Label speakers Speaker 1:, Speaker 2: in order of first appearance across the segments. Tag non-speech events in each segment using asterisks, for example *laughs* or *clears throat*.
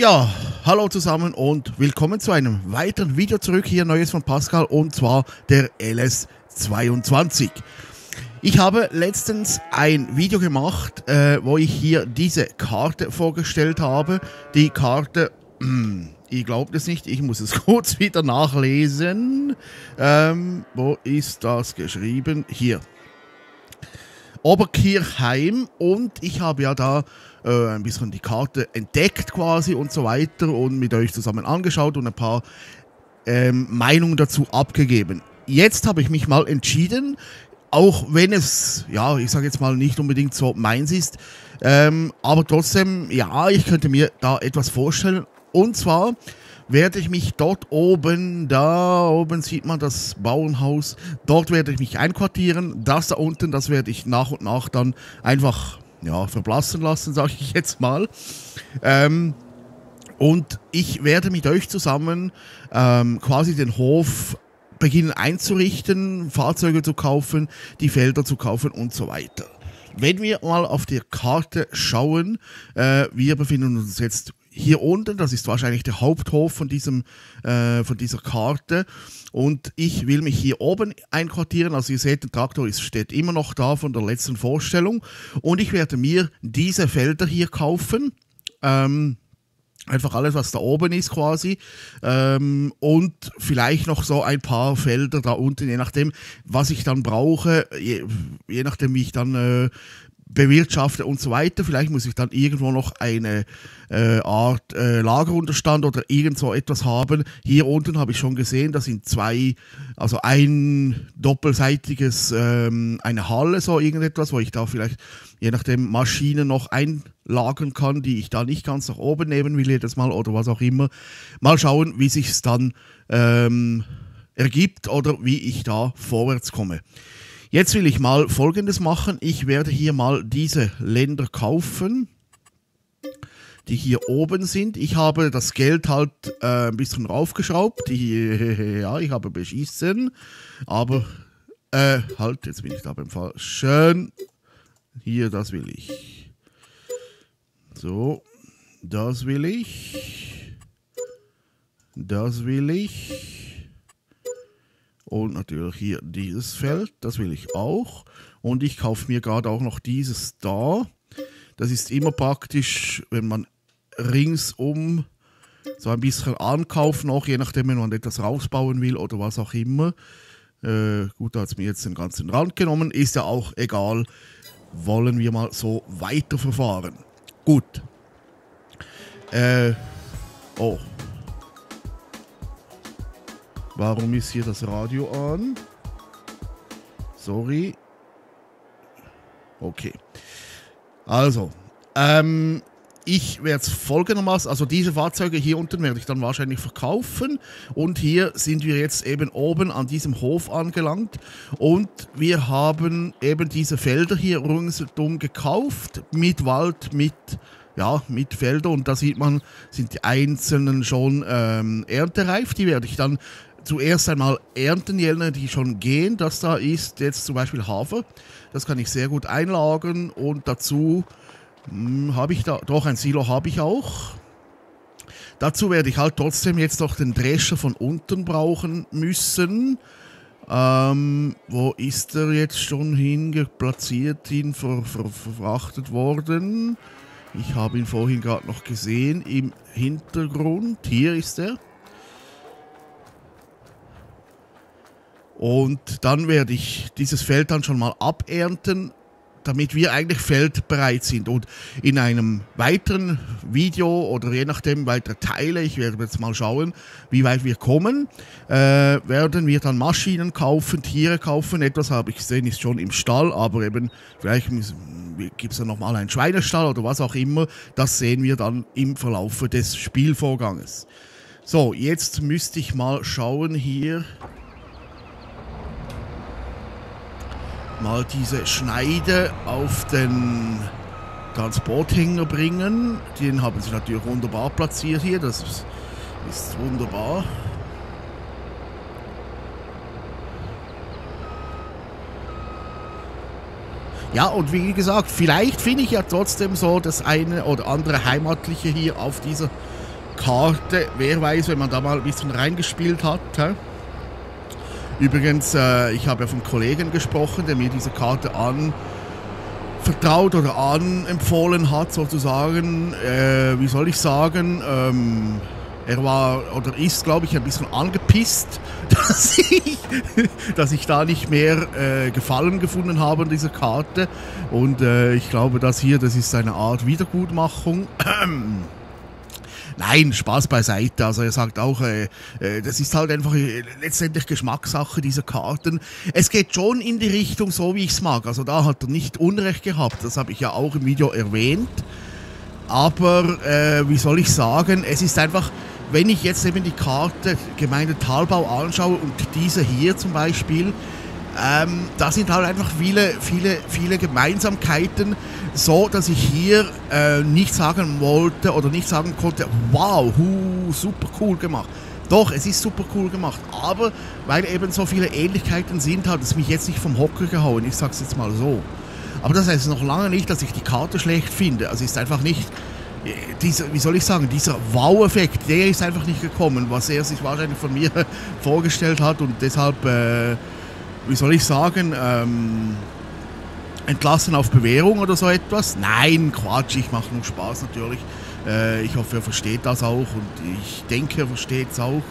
Speaker 1: Ja, hallo zusammen und willkommen zu einem weiteren Video zurück. Hier Neues von Pascal und zwar der LS22. Ich habe letztens ein Video gemacht, äh, wo ich hier diese Karte vorgestellt habe. Die Karte, mh, hm, ihr glaubt es nicht, ich muss es *laughs* kurz wieder nachlesen. Ähm, wo ist das geschrieben? Hier. Oberkirchheim und ich habe ja da äh, ein bisschen die Karte entdeckt quasi und so weiter und mit euch zusammen angeschaut und ein paar ähm, Meinungen dazu abgegeben. Jetzt habe ich mich mal entschieden, auch wenn es, ja, ich sage jetzt mal nicht unbedingt so meins ist, ähm, aber trotzdem, ja, ich könnte mir da etwas vorstellen. Und zwar werde ich mich dort oben, da oben sieht man das Bauernhaus, dort werde ich mich einquartieren. Das da unten, das werde ich nach und nach dann einfach ja, verblassen lassen, sage ich jetzt mal. Ähm, und ich werde mit euch zusammen ähm, quasi den Hof beginnen einzurichten, Fahrzeuge zu kaufen, die Felder zu kaufen und so weiter. Wenn wir mal auf die Karte schauen, äh, wir befinden uns jetzt hier unten, das ist wahrscheinlich der Haupthof von, diesem, äh, von dieser Karte. Und ich will mich hier oben einquartieren. Also ihr seht, der Traktor ist, steht immer noch da von der letzten Vorstellung. Und ich werde mir diese Felder hier kaufen. Ähm, Einfach alles, was da oben ist quasi. Ähm, und vielleicht noch so ein paar Felder da unten, je nachdem, was ich dann brauche, je, je nachdem, wie ich dann äh, bewirtschafte und so weiter. Vielleicht muss ich dann irgendwo noch eine äh, Art äh, Lagerunterstand oder irgend so etwas haben. Hier unten habe ich schon gesehen, da sind zwei, also ein doppelseitiges, ähm, eine Halle, so irgendetwas, wo ich da vielleicht je nachdem Maschinen noch einlagern kann, die ich da nicht ganz nach oben nehmen will jedes Mal oder was auch immer. Mal schauen, wie sich es dann ähm, ergibt oder wie ich da vorwärts komme. Jetzt will ich mal Folgendes machen. Ich werde hier mal diese Länder kaufen, die hier oben sind. Ich habe das Geld halt äh, ein bisschen raufgeschraubt. Die, *laughs* ja, ich habe beschissen. Aber, äh, halt, jetzt bin ich da beim Falschen. Hier, das will ich. So, das will ich. Das will ich. Und natürlich hier dieses Feld, das will ich auch. Und ich kaufe mir gerade auch noch dieses da. Das ist immer praktisch, wenn man ringsum so ein bisschen Ankauf noch, je nachdem, wenn man etwas rausbauen will oder was auch immer. Äh, gut, da hat es mir jetzt den ganzen Rand genommen, ist ja auch egal. Wollen wir mal so weiterverfahren. Gut. Äh, oh, Warum ist hier das Radio an? Sorry. Okay. Also, ähm, ich werde es folgendermaßen, also diese Fahrzeuge hier unten werde ich dann wahrscheinlich verkaufen und hier sind wir jetzt eben oben an diesem Hof angelangt und wir haben eben diese Felder hier ringsum gekauft mit Wald, mit ja, mit Feldern und da sieht man, sind die einzelnen schon ähm, erntereif, die werde ich dann zuerst einmal ernten, jene, die schon gehen. Das da ist jetzt zum Beispiel Hafer. Das kann ich sehr gut einlagern und dazu hm, habe ich da, doch ein Silo habe ich auch. Dazu werde ich halt trotzdem jetzt noch den Drescher von unten brauchen müssen. Ähm, wo ist er jetzt schon hingeplatziert, hin ver, ver, verfrachtet worden? Ich habe ihn vorhin gerade noch gesehen im Hintergrund. Hier ist er. Und dann werde ich dieses Feld dann schon mal abernten, damit wir eigentlich feldbereit sind. Und in einem weiteren Video oder je nachdem weitere Teile, ich werde jetzt mal schauen, wie weit wir kommen, äh, werden wir dann Maschinen kaufen, Tiere kaufen. Etwas habe ich gesehen, ist schon im Stall, aber eben vielleicht gibt es ja nochmal einen Schweinestall oder was auch immer. Das sehen wir dann im Verlauf des Spielvorganges. So, jetzt müsste ich mal schauen hier. Mal diese Schneide auf den Transporthänger bringen. Den haben sie natürlich wunderbar platziert hier. Das ist, wunderbar. Ja, und wie gesagt, vielleicht finde ich ja trotzdem so das eine oder andere Heimatliche hier auf dieser Karte. Wer weiß, wenn man da mal ein bisschen reingespielt hat. Hä? Übrigens, äh, ich habe ja vom Kollegen gesprochen, der mir diese Karte anvertraut oder anempfohlen hat, sozusagen. Äh, wie soll ich sagen? Ähm, er war oder ist, glaube ich, ein bisschen angepisst, *laughs* dass ich, dass ich da nicht mehr äh, Gefallen gefunden habe an dieser Karte. Und äh, ich glaube, das hier, das ist eine Art Wiedergutmachung. *clears throat* Nein, Spaß beiseite. Also er sagt auch, äh, äh, das ist halt einfach äh, letztendlich Geschmackssache dieser Karten. Es geht schon in die Richtung so, wie ich es mag. Also da hat er nicht Unrecht gehabt. Das habe ich ja auch im Video erwähnt. Aber äh, wie soll ich sagen, es ist einfach, wenn ich jetzt eben die Karte Gemeinde Talbau anschaue und diese hier zum Beispiel, ähm, da sind halt einfach viele, viele, viele Gemeinsamkeiten, so dass ich hier äh, nicht sagen wollte oder nicht sagen konnte, wow, hu, super cool gemacht. Doch, es ist super cool gemacht, aber weil eben so viele Ähnlichkeiten sind, hat es mich jetzt nicht vom Hocker gehauen. Ich sag's jetzt mal so. Aber das heißt noch lange nicht, dass ich die Karte schlecht finde. Also ist einfach nicht dieser, wie soll ich sagen, dieser Wow-Effekt, der ist einfach nicht gekommen, was er sich wahrscheinlich von mir *laughs* vorgestellt hat und deshalb, äh, wie soll ich sagen, ähm, entlassen auf Bewährung oder so etwas. Nein, Quatsch, ich mache nur Spaß natürlich. Äh, ich hoffe, er versteht das auch und ich denke, er versteht es auch.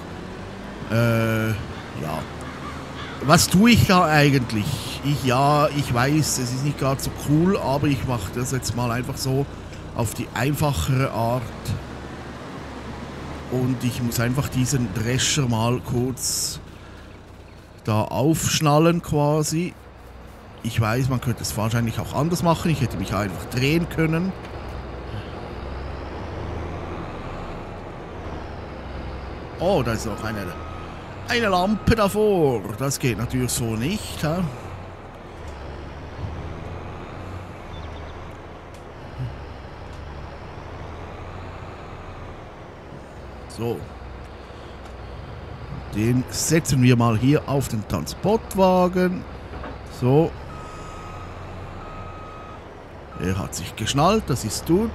Speaker 1: Äh, ja. Was tue ich da eigentlich? Ich, ja, ich weiß, es ist nicht gerade so cool, aber ich mache das jetzt mal einfach so auf die einfachere Art. Und ich muss einfach diesen Drescher mal kurz da aufschnallen quasi. Ich weiß, man könnte es wahrscheinlich auch anders machen. Ich hätte mich einfach drehen können. Oh, da ist noch eine, eine Lampe davor. Das geht natürlich so nicht. Ha? So. Den setzen wir mal hier auf den Transportwagen. So. Er hat sich geschnallt, das ist gut.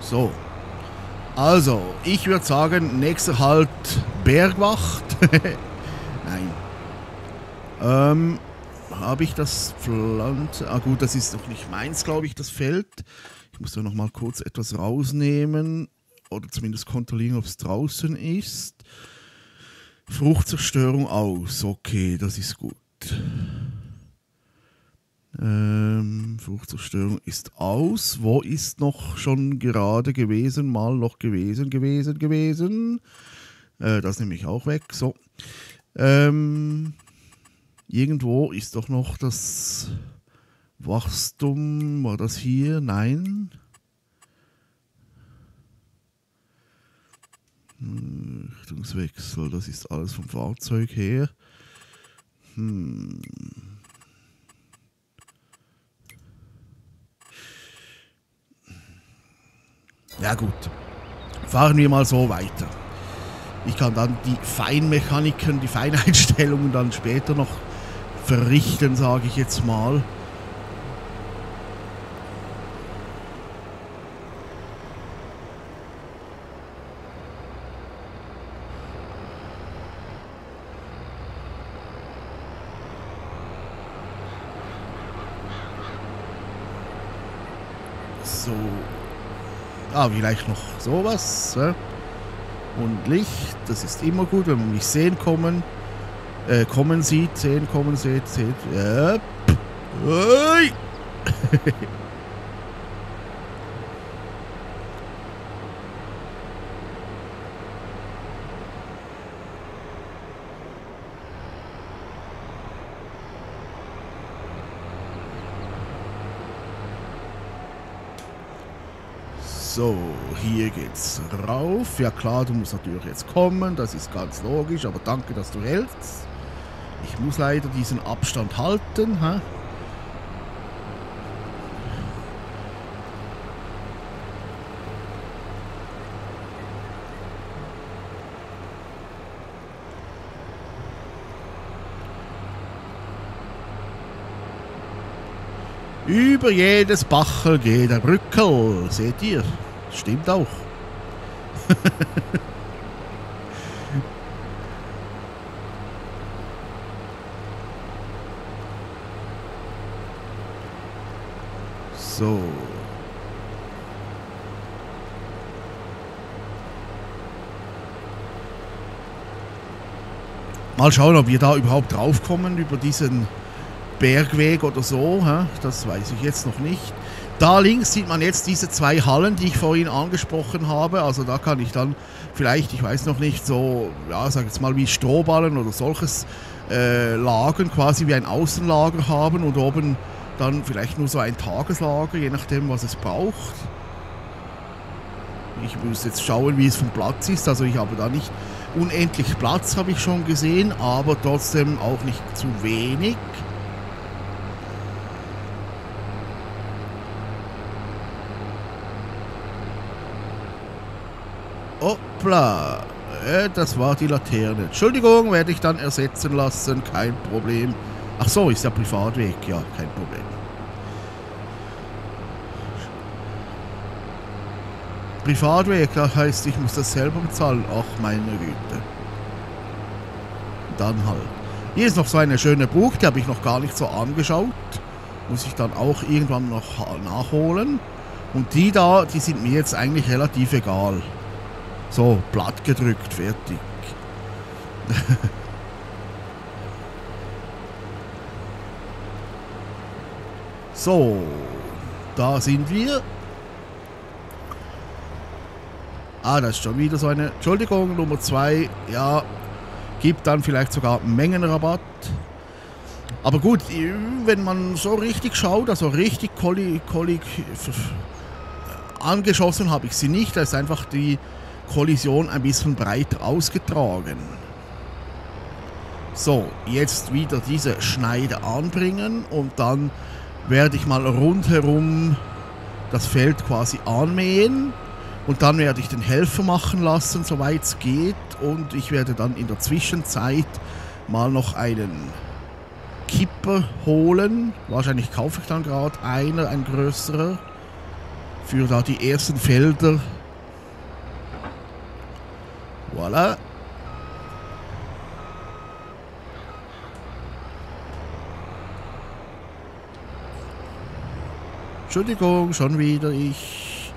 Speaker 1: So. Also, ich würde sagen, nächster Halt Bergwacht. *laughs* Nein. Ähm, habe ich das Pflanze... Ah gut, das ist noch nicht meins, glaube ich, das Feld. Ich muss da noch mal kurz etwas rausnehmen. Oder zumindest kontrollieren, ob es draußen ist. Fruchtzerstörung aus. Okay, das ist gut. Ähm, Fruchtzerstörung ist aus. Wo ist noch schon gerade gewesen? Mal noch gewesen, gewesen, gewesen. Äh, das nehme ich auch weg. So. Ähm, irgendwo ist doch noch das Wachstum. War das hier? Nein. Richtungswechsel, das ist alles vom Fahrzeug her. Hm. Ja gut, fahren wir mal so weiter. Ich kann dann die Feinmechaniken, die Feineinstellungen dann später noch verrichten, sage ich jetzt mal. So, Ah, vielleicht noch sowas. Ja. Und Licht, das ist immer gut, wenn man mich sehen kommen. Äh, kommen sieht, sehen kommen sieht, sieht. Ja. Hey. So, hier geht's rauf. Ja klar, du musst natürlich jetzt kommen, das ist ganz logisch, aber danke, dass du hältst. Ich muss leider diesen Abstand halten. Hä? Über jedes Bachel geht ein Brückel. Seht ihr? Stimmt auch. *laughs* so. Mal schauen, ob wir da überhaupt draufkommen über diesen Bergweg oder so. Das weiß ich jetzt noch nicht. Da links sieht man jetzt diese zwei Hallen, die ich vorhin angesprochen habe. Also da kann ich dann vielleicht, ich weiß noch nicht, so, ja, sag jetzt mal wie Strohballen oder solches äh, Lagern, quasi wie ein Außenlager haben und oben dann vielleicht nur so ein Tageslager, je nachdem, was es braucht. Ich muss jetzt schauen, wie es vom Platz ist. Also ich habe da nicht unendlich Platz, habe ich schon gesehen, aber trotzdem auch nicht zu wenig. Hoppla, äh, das war die Laterne. Entschuldigung, werde ich dann ersetzen lassen, kein Problem. Ach so, ist der Privatweg, ja, kein Problem. Privatweg, das heißt, ich muss das selber bezahlen. Ach, meine Güte. Dann halt. Hier ist noch so eine schöne Burg, die habe ich noch gar nicht so angeschaut. Muss ich dann auch irgendwann noch nachholen. Und die da, die sind mir jetzt eigentlich relativ egal. So, platt gedrückt, fertig. *laughs* so, da sind wir. Ah, das ist schon wieder so eine. Entschuldigung, Nummer 2. Ja, gibt dann vielleicht sogar Mengenrabatt. Aber gut, wenn man so richtig schaut, also richtig kollig, kollig angeschossen habe ich sie nicht. Da ist einfach die Kollision ein bisschen breiter ausgetragen. So, jetzt wieder diese Schneide anbringen und dann werde ich mal rundherum das Feld quasi anmähen und dann werde ich den Helfer machen lassen, soweit es geht. Und ich werde dann in der Zwischenzeit mal noch einen Kipper holen. Wahrscheinlich kaufe ich dann gerade einer, ein größerer. Für da die ersten Felder. Voilà. Entschuldigung, schon wieder ich.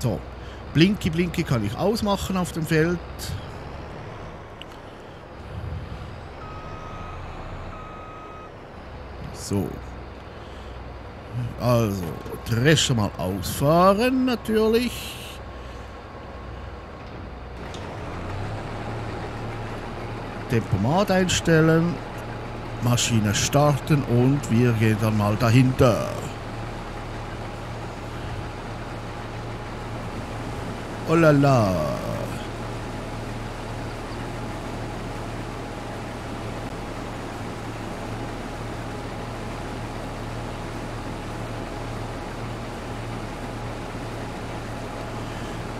Speaker 1: So, Blinky Blinky kann ich ausmachen auf dem Feld. So. Also, Drescher mal ausfahren natürlich. Tempomat einstellen, Maschine starten und wir gehen dann mal dahinter. Oh la la.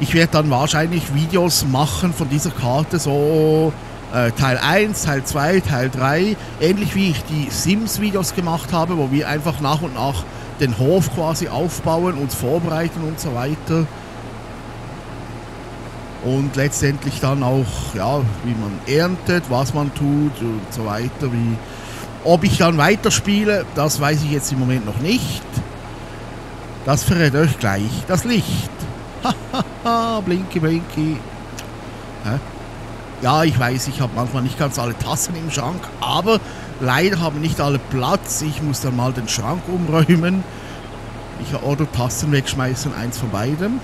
Speaker 1: Ich werde dann wahrscheinlich Videos machen von dieser Karte, so äh, Teil 1, Teil 2, Teil 3, ähnlich wie ich die Sims-Videos gemacht habe, wo wir einfach nach und nach den Hof quasi aufbauen, uns vorbereiten und so weiter und letztendlich dann auch, ja, wie man erntet, was man tut und so weiter. Wie, ob ich dann weiterspiele, das weiß ich jetzt im Moment noch nicht. Das verrät euch gleich das Licht. Hahaha, *laughs* blinky blinky. Hä? Ja, ich weiß, ich habe manchmal nicht ganz alle Tassen im Schrank, aber leider haben nicht alle Platz. Ich muss dann mal den Schrank umräumen. Ich oder Tassen wegschmeißen, eins von beidem.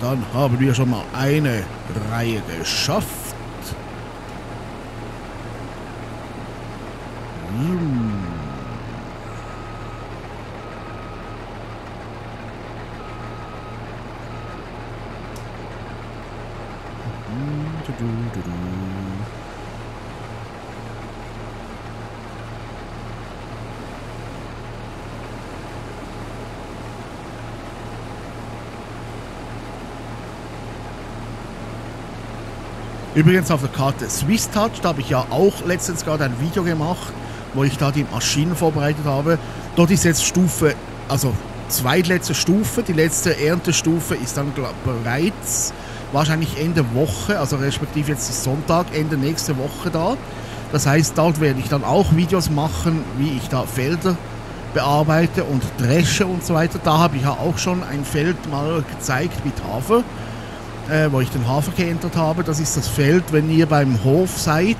Speaker 1: Dann haben wir schon mal eine Reihe geschafft. Hm. Übrigens auf der Karte Swiss Touch, da habe ich ja auch letztens gerade ein Video gemacht, wo ich da die Maschinen vorbereitet habe. Dort ist jetzt Stufe, also zweitletzte Stufe, die letzte Erntestufe ist dann bereits wahrscheinlich Ende Woche, also respektive jetzt Sonntag, Ende nächste Woche da. Das heißt, dort werde ich dann auch Videos machen, wie ich da Felder bearbeite und dresche und so weiter. Da habe ich ja auch schon ein Feld mal gezeigt mit Hafer, äh, wo ich den Hafer geändert habe. Das ist das Feld, wenn ihr beim Hof seid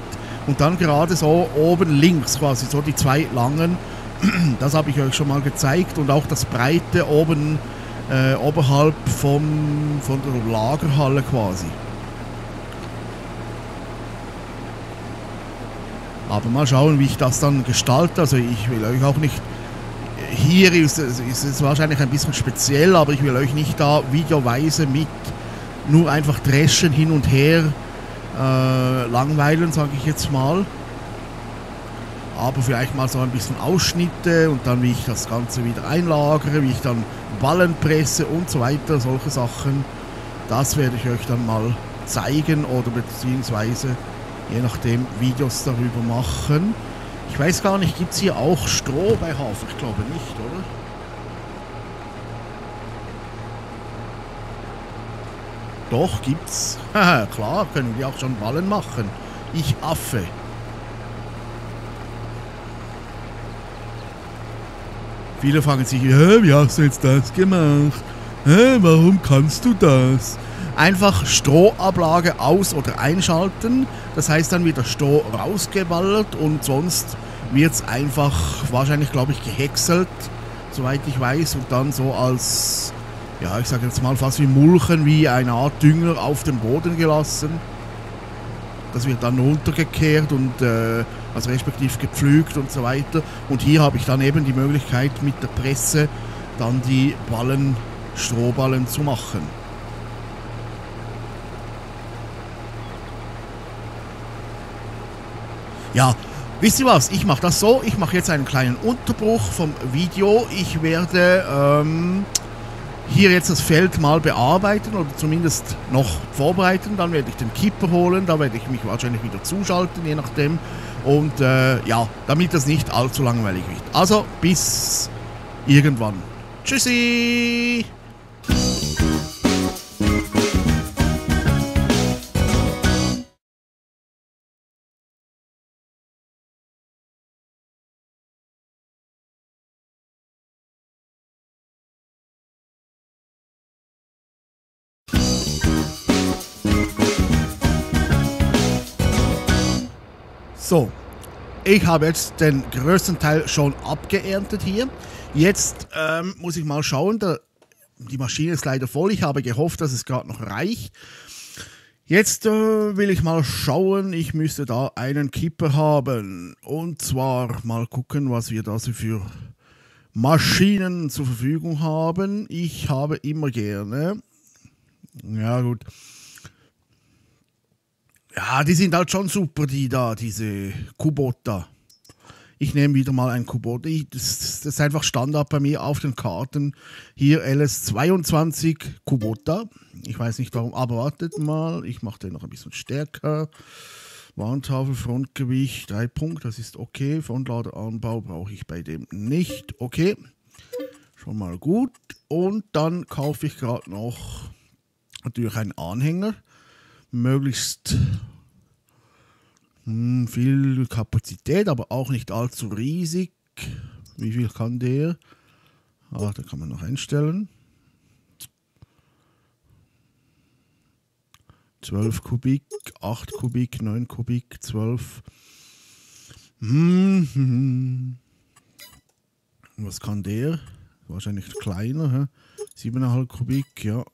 Speaker 1: und dann gerade so oben links quasi, so die zwei langen, *clears throat* das habe ich euch schon mal gezeigt und auch das breite oben äh, oberhalb vom, von der Lagerhalle quasi. Aber mal schauen, wie ich das dann gestalte. Also ich will euch auch nicht. Hier ist, ist es wahrscheinlich ein bisschen speziell, aber ich will euch nicht da videoweise mit nur einfach dreschen hin und her äh, langweilen, sage ich jetzt mal. Aber vielleicht mal so ein bisschen Ausschnitte und dann wie ich das Ganze wieder einlagere, wie ich dann Ballen presse und so weiter, solche Sachen. Das werde ich euch dann mal zeigen oder beziehungsweise je nachdem Videos darüber machen. Ich weiß gar nicht, gibt es hier auch Stroh bei Hafer? Ich glaube nicht, oder? Doch, gibt's. *laughs* Klar, können wir auch schon Ballen machen. Ich Affe. Viele fragen sich, wie hast du jetzt das gemacht? warum kannst du das? einfach Strohablage aus- oder einschalten. Das heißt dann wieder Stroh rausgeballert und sonst wird es einfach wahrscheinlich, glaube ich, gehäckselt, soweit ich weiß, und dann so als, ja, ich sage jetzt mal fast wie Mulchen, wie eine Art Dünger auf den Boden gelassen. Das wird dann runtergekehrt und äh, also respektiv gepflügt und so weiter. Und hier habe ich dann eben die Möglichkeit mit der Presse dann die Ballen, Strohballen zu machen. Ja, wisst ihr was? Ich mache das so. Ich mache jetzt einen kleinen Unterbruch vom Video. Ich werde ähm, hier jetzt das Feld mal bearbeiten oder zumindest noch vorbereiten. Dann werde ich den Kipper holen. Da werde ich mich wahrscheinlich wieder zuschalten, je nachdem. Und äh, ja, damit das nicht allzu langweilig wird. Also bis irgendwann. Tschüssi! So, ich habe jetzt den größten Teil schon abgeerntet hier. Jetzt ähm, muss ich mal schauen. Der, die Maschine ist leider voll. Ich habe gehofft, dass es gerade noch reicht. Jetzt äh, will ich mal schauen. Ich müsste da einen Kipper haben. Und zwar mal gucken, was wir da so für Maschinen zur Verfügung haben. Ich habe immer gerne. Ja, gut. Ja, die sind halt schon super, die da, diese Kubota. Ich nehme wieder mal ein Kubota. Das, das, ist einfach Standard bei mir auf den Karten. Hier LS22 Kubota. Ich weiß nicht warum, aber wartet mal. Ich mache den noch ein bisschen stärker. Warntafel, Frontgewicht, 3 Punkt, das ist okay. Frontladeranbau brauche ich bei dem nicht. Okay, schon mal gut. Und dann kaufe ich gerade noch natürlich einen Anhänger möglichst hm, viel Kapazität, aber auch nicht allzu riesig. Wie viel kann der? Ah, da kann man noch einstellen. 12 Kubik, 8 Kubik, 9 Kubik, 12. Hm, hm. Was kann der? Wahrscheinlich kleiner, 7,5 Kubik, ja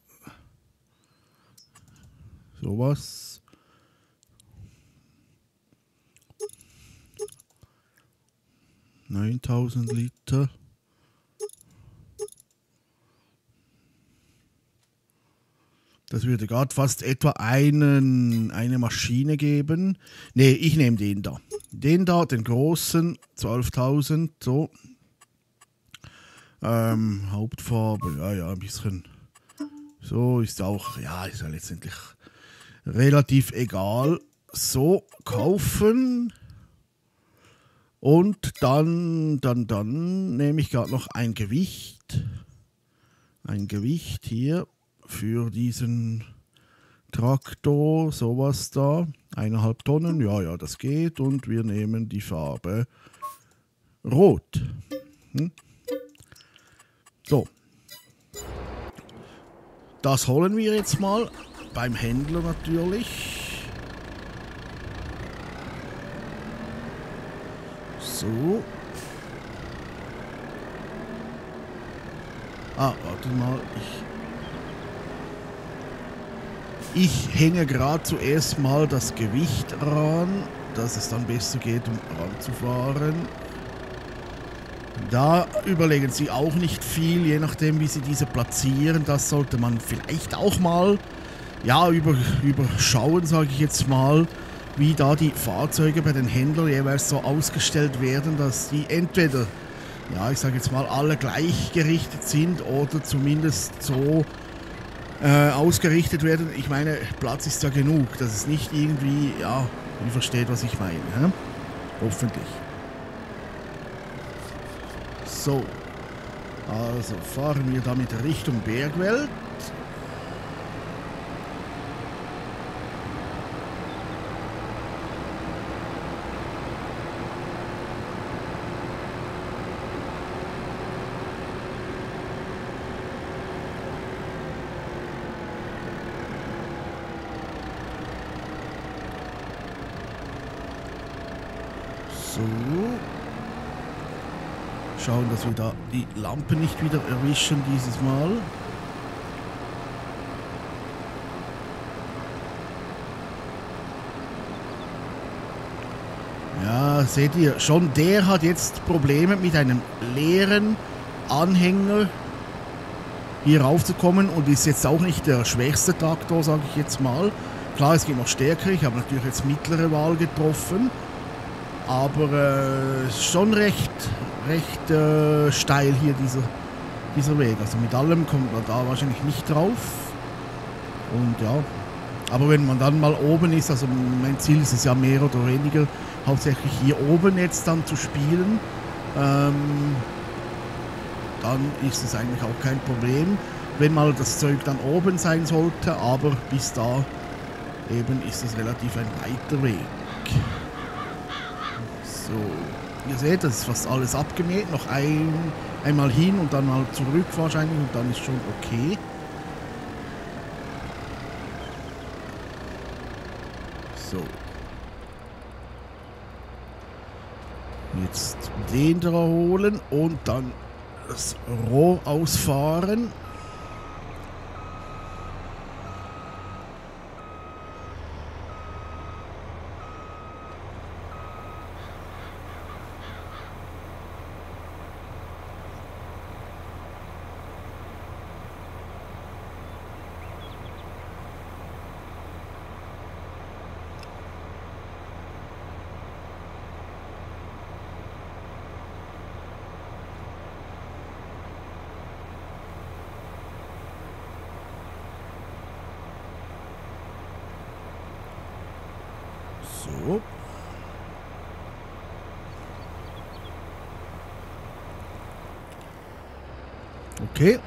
Speaker 1: sowas. Neuntausend Liter. Das würde gerade fast etwa einen, eine Maschine geben. Ne, ich nehme den da. Den da, den großen, 12.000, so. Ähm, Hauptfarbe, ja, ja, ein bisschen. So ist auch, ja, ist ja letztendlich relativ egal. So, kaufen. Und dann, dann, dann nehme ich gerade noch ein Gewicht. Ein Gewicht hier für diesen Traktor, sowas da. Eineinhalb Tonnen, ja, ja, das geht. Und wir nehmen die Farbe Rot. Hm? So. Das holen wir jetzt mal. Beim Händler natürlich. So. Ah, warte mal. Ich, ich hänge gerade zuerst mal das Gewicht ran, dass es dann besser geht, um ranzufahren. Da überlegen Sie auch nicht viel, je nachdem, wie Sie diese platzieren. Das sollte man vielleicht auch mal ja, über, überschauen, sage ich jetzt mal, wie da die Fahrzeuge bei den Händlern jeweils so ausgestellt werden, dass die entweder, ja, ich sage jetzt mal, alle gleichgerichtet sind oder zumindest so äh, ausgerichtet werden. Ich meine, Platz ist ja genug, dass es nicht irgendwie, ja, ihr versteht, was ich meine. Hä? Hoffentlich. So. Also fahren wir damit Richtung Bergwelt. schauen, dass wir da die Lampe nicht wieder erwischen dieses Mal. Ja, seht ihr, schon der hat jetzt Probleme mit einem leeren Anhänger hier raufzukommen und ist jetzt auch nicht der schwächste Traktor, sage ich jetzt mal. Klar, es geht noch stärker, ich habe natürlich jetzt mittlere Wahl getroffen, aber äh, schon recht recht äh, steil hier dieser, dieser Weg. Also mit allem kommt man da wahrscheinlich nicht drauf. Und ja, aber wenn man dann mal oben ist, also mein Ziel ist es ja mehr oder weniger hauptsächlich hier oben jetzt dann zu spielen, ähm, dann ist es eigentlich auch kein Problem, wenn mal das Zeug dann oben sein sollte, aber bis da eben ist es relativ ein weiter Weg. So. Ihr seht, das ist fast alles abgemäht. Noch ein, einmal hin und dann mal zurück wahrscheinlich und dann ist schon okay. So. Jetzt den da holen und dann das Rohr ausfahren. So. Okay.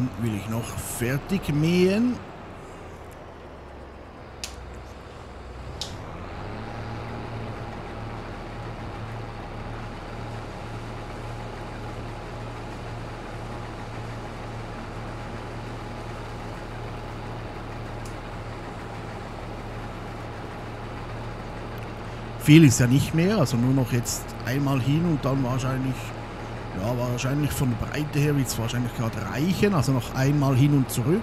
Speaker 1: Dann will ich noch fertig mähen. Viel ist ja nicht mehr, also nur noch jetzt einmal hin und dann wahrscheinlich, ja, wahrscheinlich von der Breite her wird es wahrscheinlich gerade reichen, also noch einmal hin und zurück.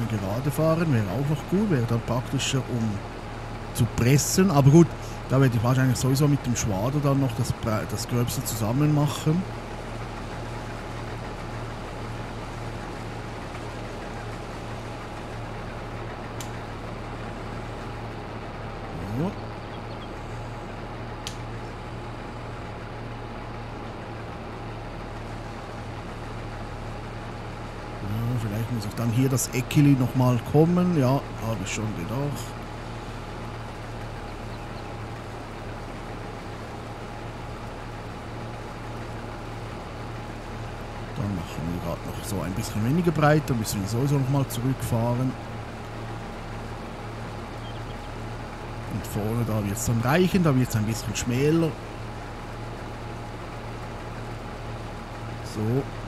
Speaker 1: Bisschen gerade fahren wäre auch noch gut, wäre dann praktischer, um zu pressen. Aber gut, da werde ich wahrscheinlich sowieso mit dem Schwader dann noch das, das Gröbste zusammen machen. vielleicht muss ich dann hier das Eckili nochmal kommen. Ja, habe ich schon gedacht. Dann machen wir gerade noch so ein bisschen weniger breit. Dann müssen wir sowieso nochmal zurückfahren. Und vorne, da wird es dann reichen. Da wird es ein bisschen schmäler. So.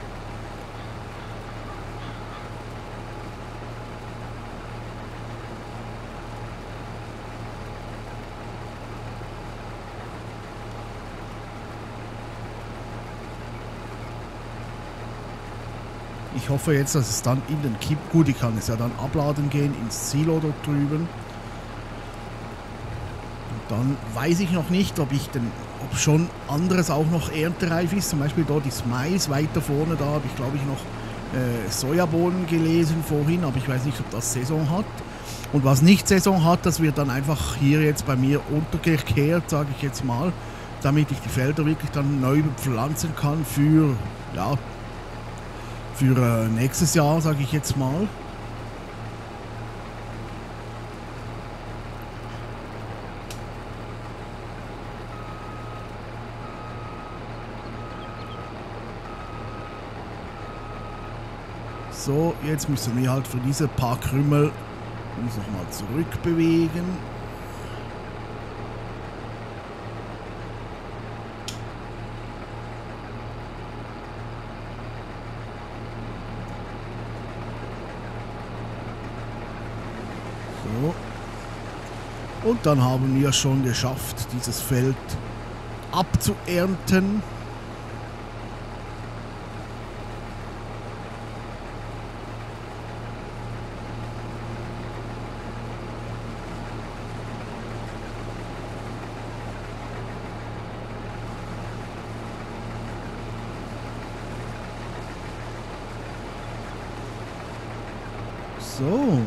Speaker 1: Ich hoffe jetzt, dass es dann in den Kipp... Gut, ich kann es ja dann abladen gehen ins Silo dort drüben. Und dann weiß ich noch nicht, ob ich denn... Ob schon anderes auch noch erntereif ist. Zum Beispiel dort ist Mais. Weiter vorne da habe ich, glaube ich, noch äh, Sojabohnen gelesen vorhin. Aber ich weiß nicht, ob das Saison hat. Und was nicht Saison hat, das wird dann einfach hier jetzt bei mir untergekehrt, sage ich jetzt mal. Damit ich die Felder wirklich dann neu bepflanzen kann für... Ja, für äh, nächstes Jahr, sage ich jetzt mal. So, jetzt müssen wir halt für diese paar Krümmel uns nochmal zurückbewegen. Und dann haben wir schon geschafft, dieses Feld abzuernten. So.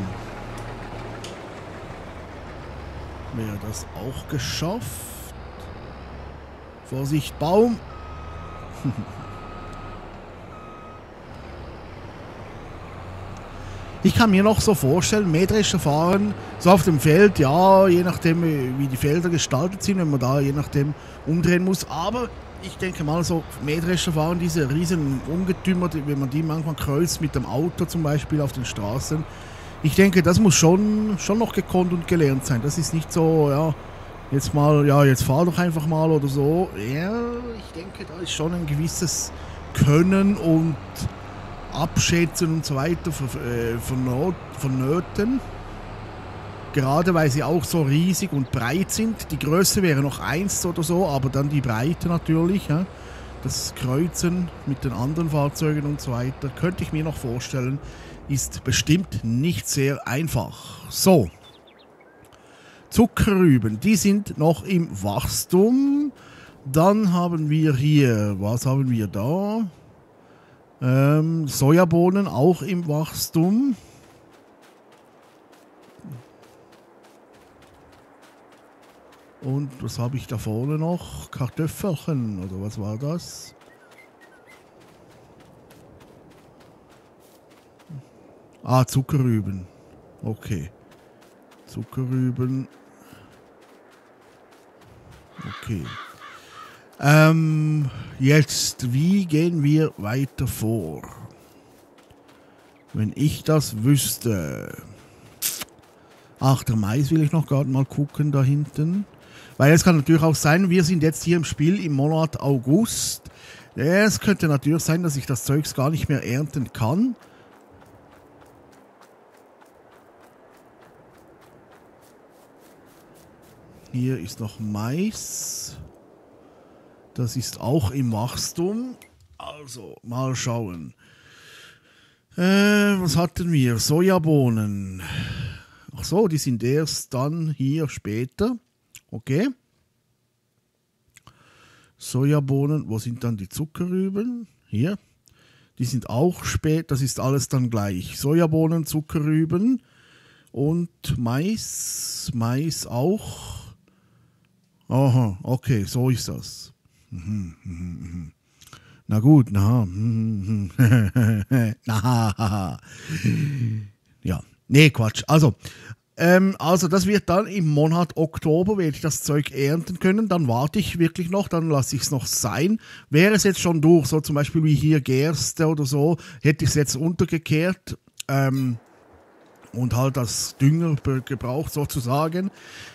Speaker 1: Das auch geschafft? Vorsicht, Baum! *laughs* Ich kann mir noch so vorstellen, Mähdrescher fahren so auf dem Feld, ja, je nachdem wie die Felder gestaltet sind, wenn man da je nachdem umdrehen muss. Aber ich denke mal so, Mähdrescher fahren diese riesen Ungetümer, wenn man die manchmal kreuzt mit dem Auto zum Beispiel auf den Straßen, ich denke, das muss schon, schon noch gekonnt und gelernt sein. Das ist nicht so, ja, jetzt mal, ja, jetzt fahr doch einfach mal oder so. Ja, ich denke, da ist schon ein gewisses Können und Abschätzen und so weiter äh, vonnöten. Gerade weil sie auch so riesig und breit sind. Die Größe wäre noch eins oder so, aber dann die Breite natürlich. Ja. Das Kreuzen mit den anderen Fahrzeugen und so weiter könnte ich mir noch vorstellen, ist bestimmt nicht sehr einfach. So. Zuckerrüben, die sind noch im Wachstum. Dann haben wir hier, was haben wir da? Ähm, Sojabohnen auch im Wachstum. Und was habe ich da vorne noch? Kartoffelchen oder was war das? Ah, Zuckerrüben. Okay. Zuckerrüben. Okay. Ähm, jetzt, wie gehen wir weiter vor? Wenn ich das wüsste. Ach, der Mais will ich noch gerade mal gucken da hinten. Weil es kann natürlich auch sein, wir sind jetzt hier im Spiel im Monat August. Es könnte natürlich sein, dass ich das Zeugs gar nicht mehr ernten kann. Hier ist noch Mais. Das ist auch im Wachstum. Also, mal schauen. Äh, was hatten wir? Sojabohnen. Ach so, die sind erst dann hier später. Okay. Sojabohnen, wo sind dann die Zuckerrüben? Hier. Die sind auch spät, das ist alles dann gleich. Sojabohnen, Zuckerrüben und Mais. Mais auch. Aha, okay, so ist das. Mhm, mhm, mhm. Na gut, na. *laughs* na. *laughs* ja, nee, Quatsch. Also, ähm, also das wird dann im Monat Oktober, werde ich das Zeug ernten können. Dann warte ich wirklich noch, dann lasse ich es noch sein. Wäre es jetzt schon durch, so zum Beispiel wie hier Gerste oder so, hätte ich es jetzt untergekehrt. Ähm, und halt das Dünger gebraucht sozusagen.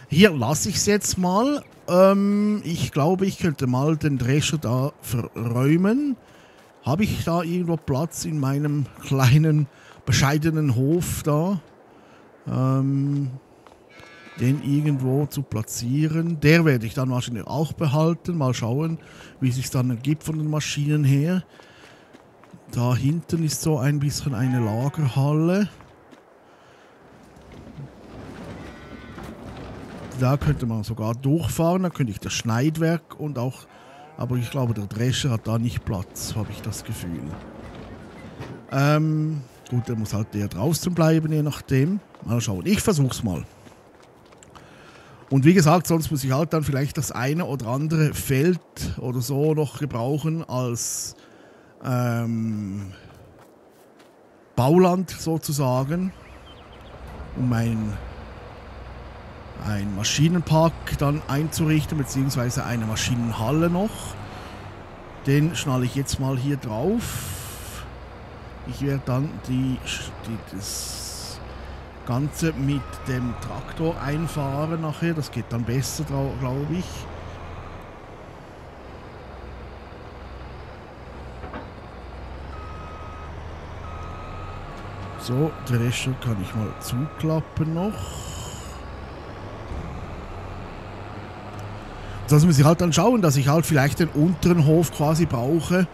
Speaker 1: Hier lasse ich es jetzt mal. Ähm, ich glaube, ich könnte mal den Drescher da verräumen. Habe ich da irgendwo Platz in meinem kleinen, bescheidenen Hof da? Ähm, den irgendwo zu platzieren. Der werde ich dann wahrscheinlich auch behalten. Mal schauen, wie sich dann ergibt von den Maschinen her. Da hinten ist so ein bisschen eine Lagerhalle. Da könnte man sogar durchfahren, da könnte ich das Schneidwerk und auch, aber ich glaube, der Drescher hat da nicht Platz, habe ich das Gefühl. Ähm, gut, der muss halt eher draußen bleiben, je nachdem. Mal schauen, ich versuch's mal. Und wie gesagt, sonst muss ich halt dann vielleicht das eine oder andere Feld oder so noch gebrauchen als ähm, Bauland sozusagen, um mein ein Maschinenpark dann einzurichten, beziehungsweise eine Maschinenhalle noch. Den schnalle ich jetzt mal hier drauf. Ich werde dann die, die, das Ganze mit dem Traktor einfahren nachher. Das geht dann besser, glaube ich. So, Drescher kann ich mal zuklappen noch. Das muss ich halt dann schauen, dass ich halt vielleicht den unteren Hof quasi brauche,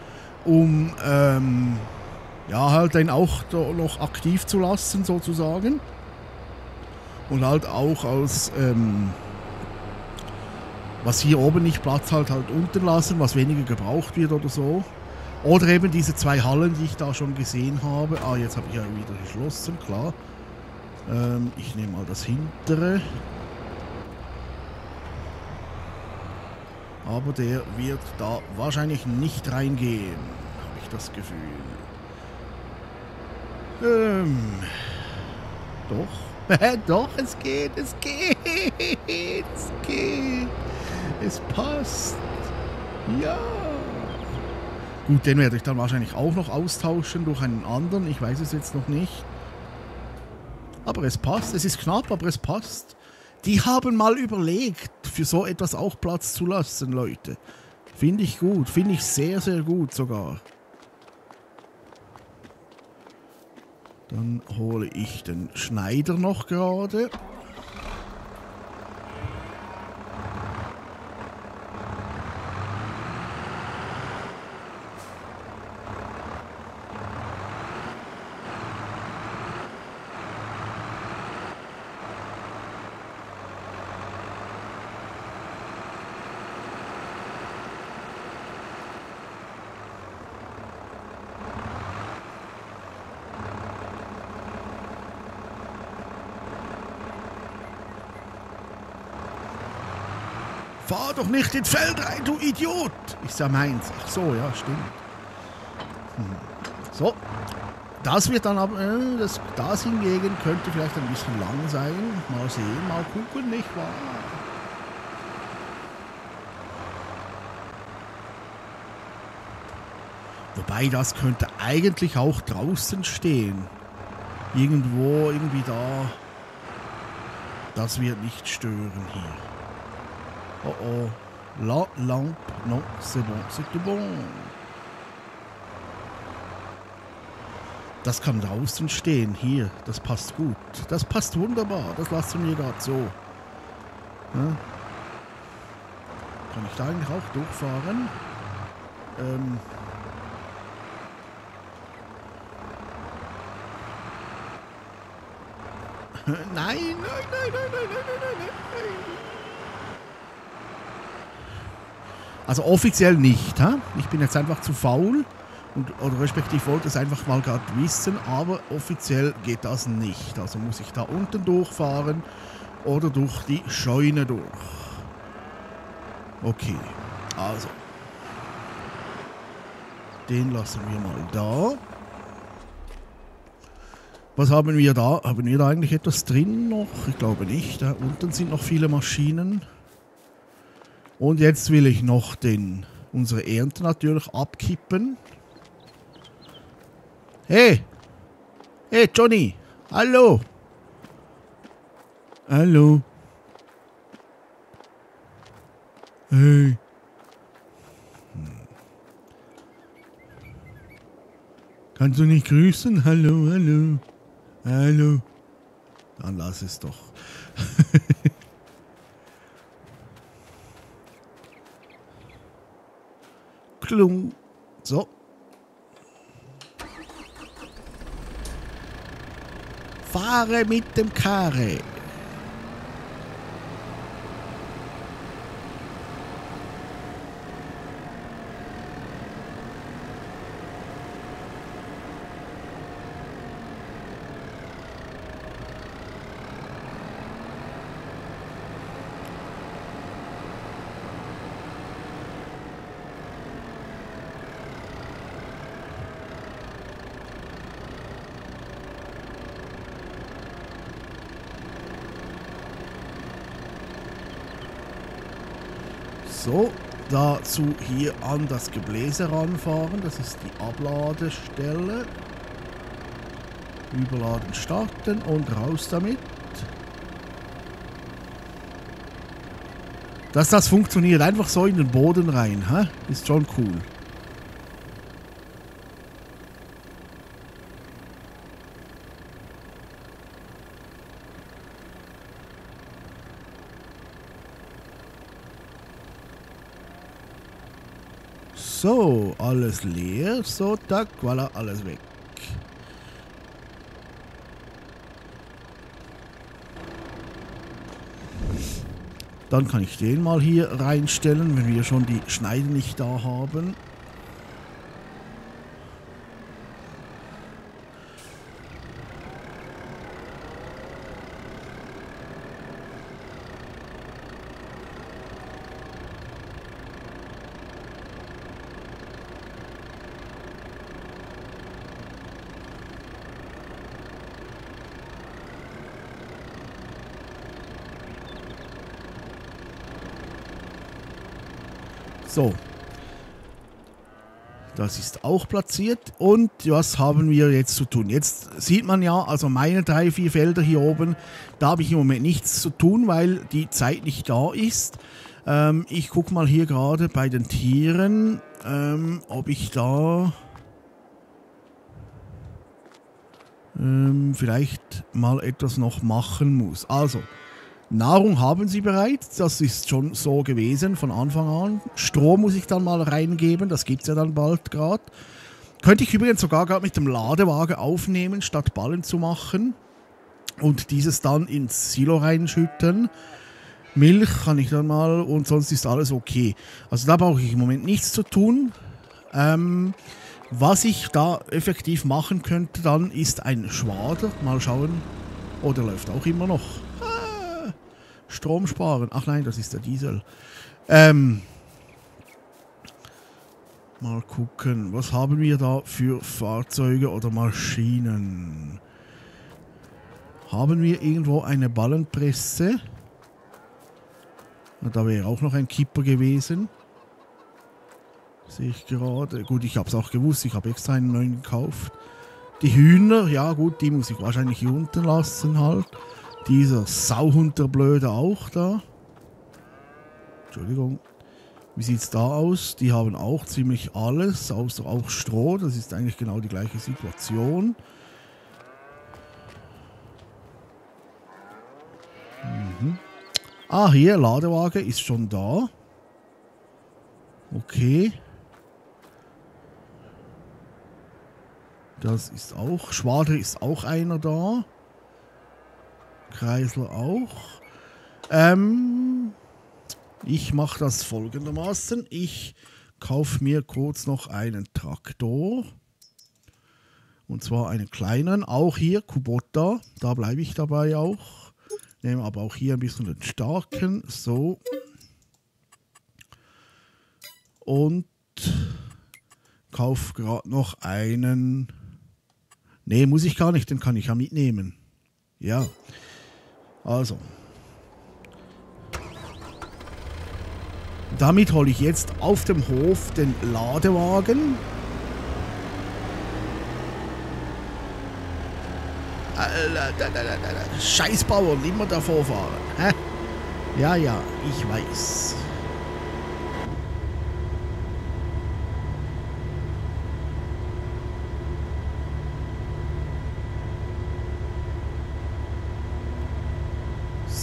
Speaker 1: um ähm, ja halt den auch noch aktiv zu lassen sozusagen. Und halt auch aus ähm, was hier oben nicht Platz hat, halt unten lassen, was weniger gebraucht wird oder so. Oder eben diese zwei Hallen, die ich da schon gesehen habe. Ah, jetzt habe ich ja wieder geschlossen, klar. Ähm, ich nehme mal das hintere. Aber der wird da wahrscheinlich nicht reingehen, habe ich das Gefühl. Ähm, doch. *laughs* doch, es geht, es geht, es geht. Es passt. Ja. Gut, den werde ich dann wahrscheinlich auch noch austauschen durch einen anderen. Ich weiß es jetzt noch nicht. Aber es passt. Es ist knapp, aber es passt. Die haben mal überlegt, für so etwas auch Platz zu lassen, Leute. Finde ich gut. Finde ich sehr, sehr gut sogar. Dann hole ich den Schneider noch gerade. Fahr doch nicht ins Feld rein, du Idiot! Ich sah meins. Ach so, ja, stimmt. Hm. So. Das wird dann aber, äh, das, das hingegen könnte vielleicht ein bisschen lang sein. Mal sehen, mal gucken, nicht wahr? Wobei das könnte eigentlich auch draußen stehen. Irgendwo, irgendwie da. Das wird nicht stören hier. Oh oh. La lampe. Non, c'est bon. C'est tout bon. Das kann draußen stehen. Hier. Das passt gut. Das passt wunderbar. Das lassen wir gerade so. Ja. Kann ich da eigentlich auch durchfahren? Ähm. *laughs* Nein, nein, nein, nein, nein, nein, nein, nein. Also offiziell nicht. Hä? Ich bin jetzt einfach zu faul und, respektive wollte es einfach mal gerade wissen, aber offiziell geht das nicht. Also muss ich da unten durchfahren oder durch die Scheune durch. Okay, also. Den lassen wir mal da. Was haben wir da? Haben wir da eigentlich etwas drin noch? Ich glaube nicht. Da unten sind noch viele Maschinen. Und jetzt will ich noch den, unsere Ernte natürlich abkippen. Hey! Hey, Johnny! Hallo! Hallo! Hey! Hm. Kannst du nicht grüßen? Hallo, hallo. Hallo. Dann lass es doch. *laughs* Klung. So. Fahre mit dem Karre. So, dazu hier an das Gebläse ranfahren. Das ist die Abladestelle. Überladen starten und raus damit. Dass das funktioniert, einfach so in den Boden rein, hä? ist schon cool. So, alles leer. So, tack, voilà, alles weg. Dann kann ich den mal hier reinstellen, wenn wir schon die Schneide nicht da haben. So. Das ist auch platziert. Und was haben wir jetzt zu tun? Jetzt sieht man ja, also meine drei, vier Felder hier oben, da habe ich im Moment nichts zu tun, weil die Zeit nicht da ist. Ähm, ich gucke mal hier gerade bei den Tieren, ähm, ob ich da ähm, vielleicht mal etwas noch machen muss. Also, Nahrung haben sie bereits, das ist schon so gewesen von Anfang an. Strom muss ich dann mal reingeben, das gibt es ja dann bald gerade. Könnte ich übrigens sogar gerade mit dem Ladewagen aufnehmen, statt Ballen zu machen. Und dieses dann ins Silo reinschütten. Milch kann ich dann mal und sonst ist alles okay. Also da brauche ich im Moment nichts zu tun. Ähm, was ich da effektiv machen könnte dann ist ein Schwader. Mal schauen. Oh, der läuft auch immer noch. Strom sparen. Ach nein, das ist der Diesel. Ähm, mal gucken, was haben wir da für Fahrzeuge oder Maschinen? Haben wir irgendwo eine Ballenpresse? Da wäre auch noch ein Kipper gewesen. Sehe ich gerade. Gut, ich habe es auch gewusst. Ich habe extra einen neuen gekauft. Die Hühner, ja gut, die muss ich wahrscheinlich hier unten lassen halt. Dieser Sauhund der Blöde auch da. Entschuldigung. Wie sieht es da aus? Die haben auch ziemlich alles, außer auch Stroh. Das ist eigentlich genau die gleiche Situation. Mhm. Ah, hier, Ladewagen ist schon da. Okay. Das ist auch, Schwader ist auch einer da. Kreisler auch. Ähm, ich mache das folgendermaßen. Ich kaufe mir kurz noch einen Traktor. Und zwar einen kleinen, auch hier Kubota. Da bleibe ich dabei auch. Nehme aber auch hier ein bisschen den starken. So. Und kaufe gerade noch einen. Ne, muss ich gar nicht, den kann ich ja mitnehmen. Ja. Also, Damit hole ich jetzt auf dem Hof den Ladewagen. Scheißbauern, immer davor fahren. Ja, ja, ich weiß.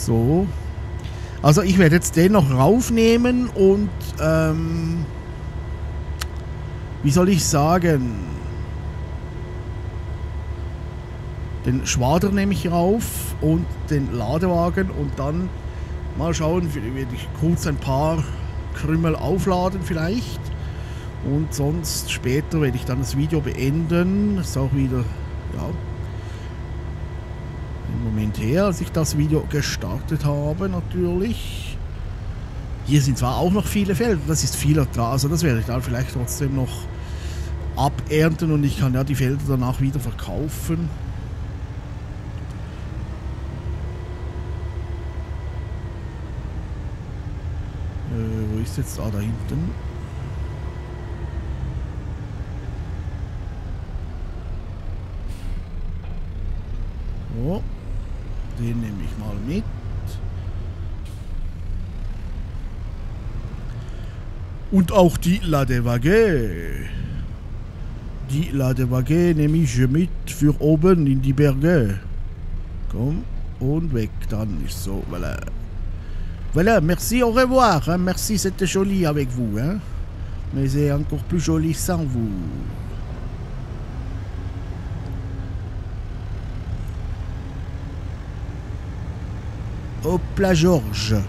Speaker 1: So. Also ich werde jetzt den noch raufnehmen und ähm, wie soll ich sagen? Den Schwader nehme ich rauf und den Ladewagen und dann mal schauen, werde ich kurz ein paar Krümel aufladen vielleicht. Und sonst später werde ich dann das Video beenden. Ist auch wieder, ja, Moment her, als ich das Video gestartet habe, natürlich. Hier sind zwar auch noch viele Felder, das ist viel Ertrag, also das werde ich dann vielleicht trotzdem noch abernten und ich kann ja die Felder danach wieder verkaufen. Äh, wo ist jetzt? Ah, da hinten. So. Den nehme ich mal mit. Und auch die Ladewage. Die Ladewage nehme ich mit für oben in die Berge. Komm, und weg. Dann ist so, voilà. Voilà, merci, au revoir. Hein. Merci, c'était joli avec vous. Hein. Mais c'est encore plus joli sans vous. Hopla George.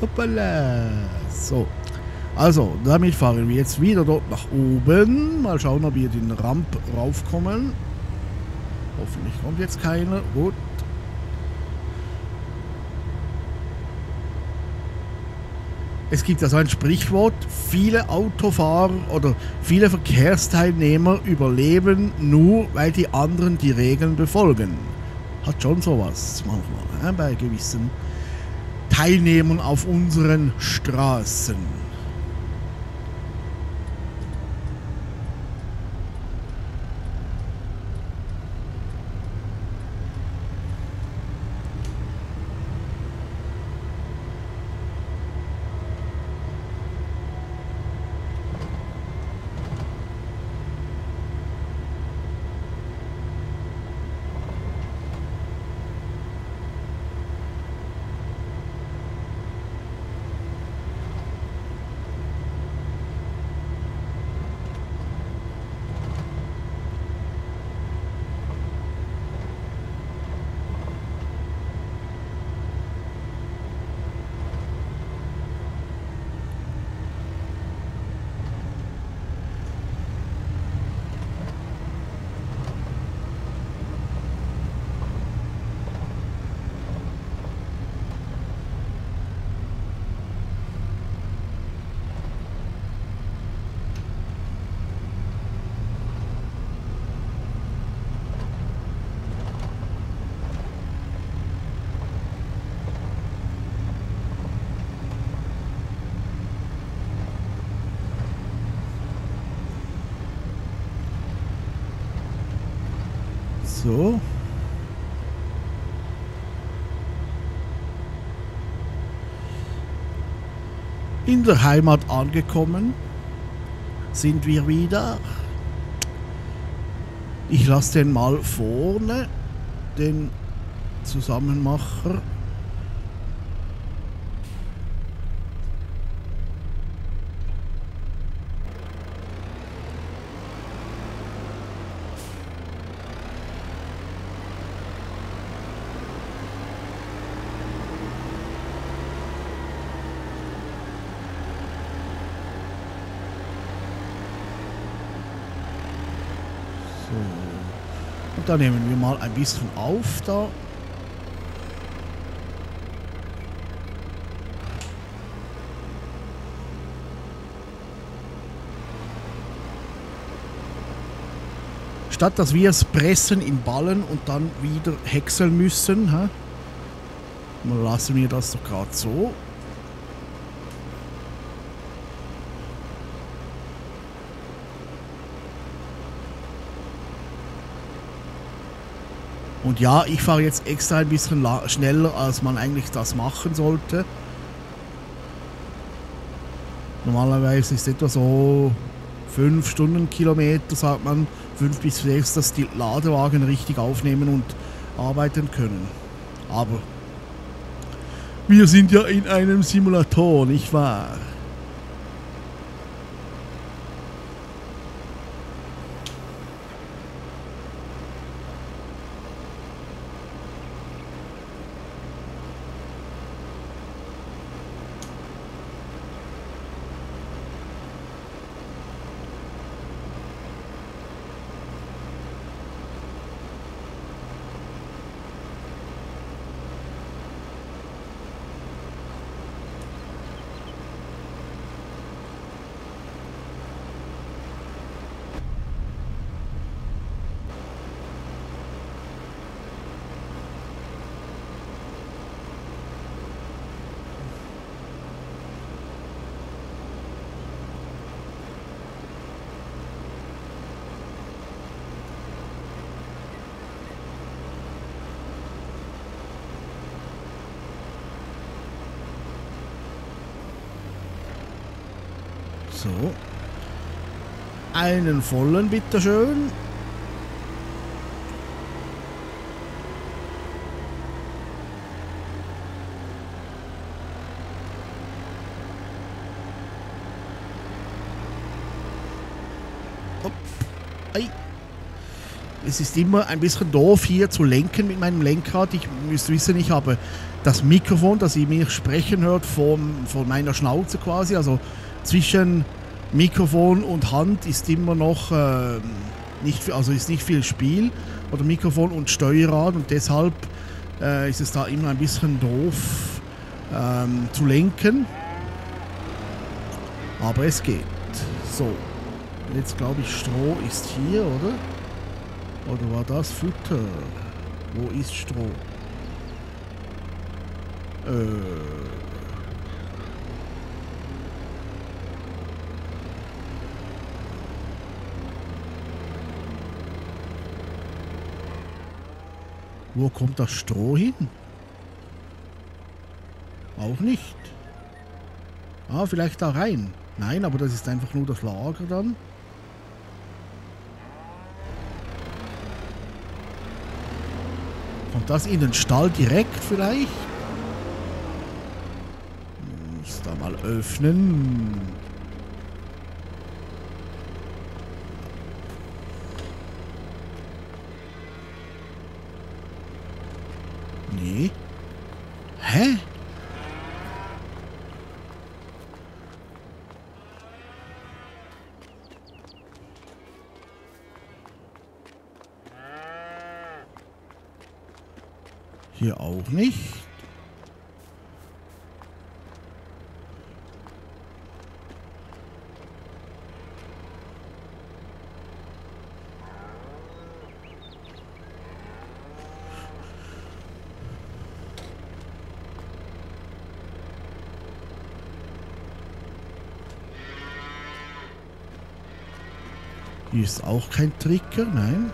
Speaker 1: Hoppala. *laughs* So. Also, damit fahren wir jetzt wieder dort nach oben. Mal schauen, ob wir den Ramp raufkommen. Hoffentlich kommt jetzt keiner. Gut. Es gibt also ein Sprichwort, viele Autofahrer oder viele Verkehrsteilnehmer überleben nur, weil die anderen die Regeln befolgen. Hat schon sowas manchmal äh, bei gewissen Teilnehmern auf unseren Straßen. So. In der Heimat angekommen sind wir wieder. Ich lasse den mal vorne, den Zusammenmacher. Da nehmen wir mal ein bisschen auf da. Statt dass wir es pressen in Ballen und dann wieder häckseln müssen, hä? lassen wir das doch gerade so. Und ja, ich fahre jetzt extra ein bisschen schneller, als man eigentlich das machen sollte. Normalerweise ist etwa so 5 Stundenkilometer, sagt man, 5 bis 6, dass die Ladewagen richtig aufnehmen und arbeiten können. Aber wir sind ja in einem Simulator, nicht wahr? So. Einen vollen, bitteschön. Es ist immer ein bisschen doof hier zu lenken mit meinem Lenkrad. Ich müsst wissen, ich habe das Mikrofon, das ihr mich sprechen hört, von, von meiner Schnauze quasi. Also zwischen Mikrofon und Hand ist immer noch äh, nicht, also ist nicht viel Spiel oder Mikrofon und Steuerrad und deshalb äh, ist es da immer ein bisschen doof ähm, zu lenken. Aber es geht. So. Jetzt glaube ich, Stroh ist hier, oder? Oder war das Futter? Wo ist Stroh? Äh. Wo kommt das Stroh hin? Auch nicht. Ah, vielleicht da rein. Nein, aber das ist einfach nur das Lager dann. Kommt das in den Stall direkt vielleicht? Muss da mal öffnen. Nicht. Hier ist auch kein Trigger, nein.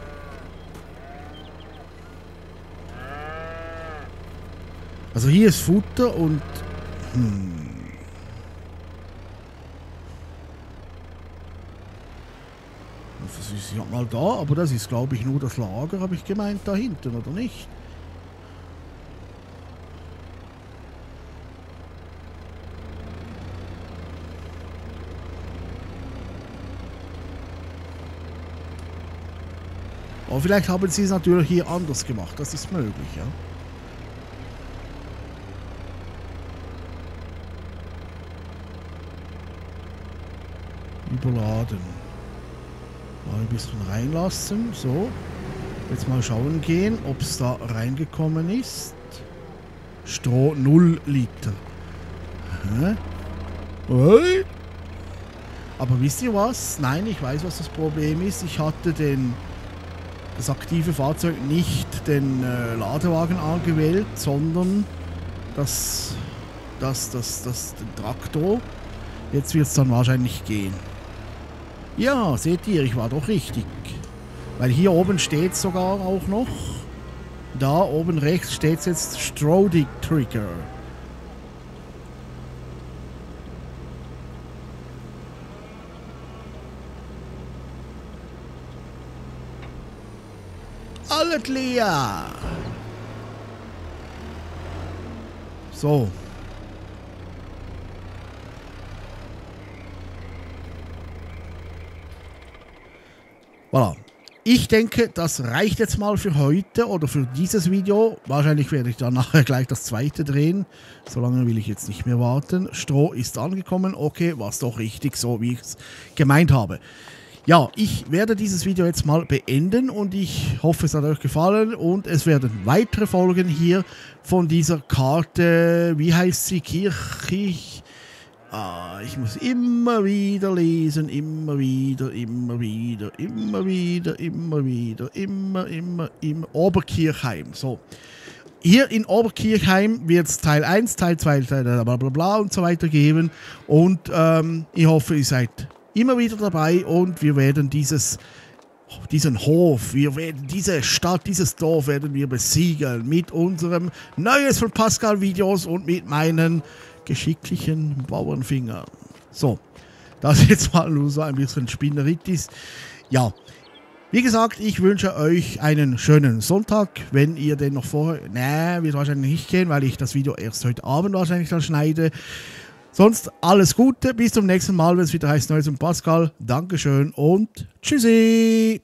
Speaker 1: Also hier ist Futter und... Hm. Das ist ja mal da, aber das ist glaube ich nur das Lager, habe ich gemeint, da hinten, oder nicht? Aber vielleicht haben sie es natürlich hier anders gemacht. Das ist möglich, ja. Überladen. ein bisschen reinlassen. So. Jetzt mal schauen gehen, ob es da reingekommen ist. Stroh 0 Liter. Hä? Aber wisst ihr was? Nein, ich weiß, was das Problem ist. Ich hatte den, das aktive Fahrzeug nicht den äh, Ladewagen angewählt, sondern das, das, das, das, den Traktor. Jetzt wird es dann wahrscheinlich gehen. Ja, seht ihr, ich war doch richtig. Weil hier oben steht sogar auch noch. Da oben rechts steht jetzt Strodic Trigger. Alles leer. So. Voilà. Ich denke, das reicht jetzt mal für heute oder für dieses Video. Wahrscheinlich werde ich dann nachher *laughs* gleich das zweite drehen. Solange will ich jetzt nicht mehr warten. Stroh ist angekommen. Okay, war es doch richtig, so wie ich es gemeint habe. Ja, ich werde dieses Video jetzt mal beenden und ich hoffe, es hat euch gefallen und es werden weitere Folgen hier von dieser Karte, wie heißt sie, Kirchich, Ah, ich muss immer wieder lesen, immer wieder, immer wieder, immer wieder, immer wieder, immer, immer, immer. Oberkirchheim. So. Hier in Oberkirchheim wird es Teil 1, Teil 2, Teil bla bla bla und so weiter geben. Und ähm, ich hoffe, ihr seid immer wieder dabei und wir werden dieses diesen Hof, wir werden diese Stadt, dieses Dorf werden wir besiegeln mit unserem Neues von Pascal Videos und mit meinen geschicklichen Bauernfinger. So, das jetzt mal nur so ein bisschen Spinneritis. Ja, wie gesagt, ich wünsche euch einen schönen Sonntag. Wenn ihr den noch vorher, ne, wird wahrscheinlich nicht gehen, weil ich das Video erst heute Abend wahrscheinlich dann schneide. Sonst alles Gute, bis zum nächsten Mal, wenn es wieder heißt Neues und Pascal. Dankeschön und tschüssi.